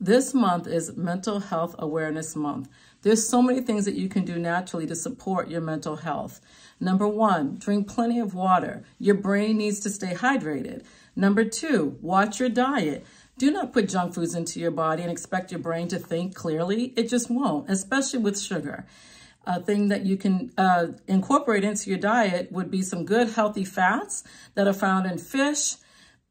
This month is Mental Health Awareness Month. There's so many things that you can do naturally to support your mental health. Number one, drink plenty of water. Your brain needs to stay hydrated. Number two, watch your diet. Do not put junk foods into your body and expect your brain to think clearly. It just won't, especially with sugar. A thing that you can uh, incorporate into your diet would be some good healthy fats that are found in fish,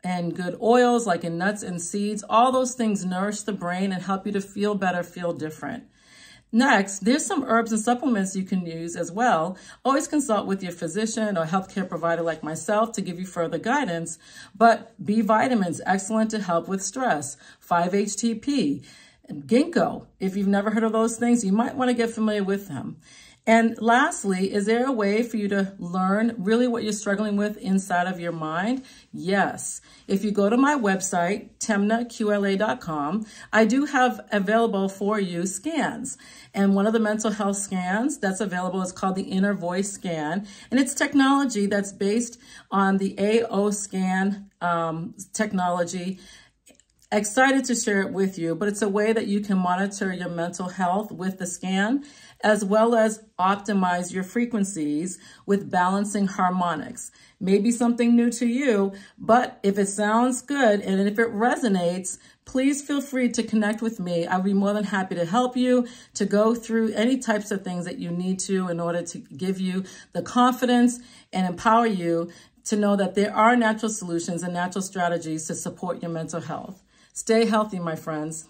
and good oils like in nuts and seeds. All those things nourish the brain and help you to feel better, feel different. Next, there's some herbs and supplements you can use as well. Always consult with your physician or healthcare provider like myself to give you further guidance. But B vitamins, excellent to help with stress. 5-HTP, ginkgo. If you've never heard of those things, you might want to get familiar with them. And lastly, is there a way for you to learn really what you're struggling with inside of your mind? Yes. If you go to my website, temnaqla.com, I do have available for you scans. And one of the mental health scans that's available is called the Inner Voice Scan. And it's technology that's based on the AO scan um, technology excited to share it with you, but it's a way that you can monitor your mental health with the scan, as well as optimize your frequencies with balancing harmonics. Maybe something new to you, but if it sounds good and if it resonates, please feel free to connect with me. I'll be more than happy to help you to go through any types of things that you need to in order to give you the confidence and empower you to know that there are natural solutions and natural strategies to support your mental health. Stay healthy, my friends.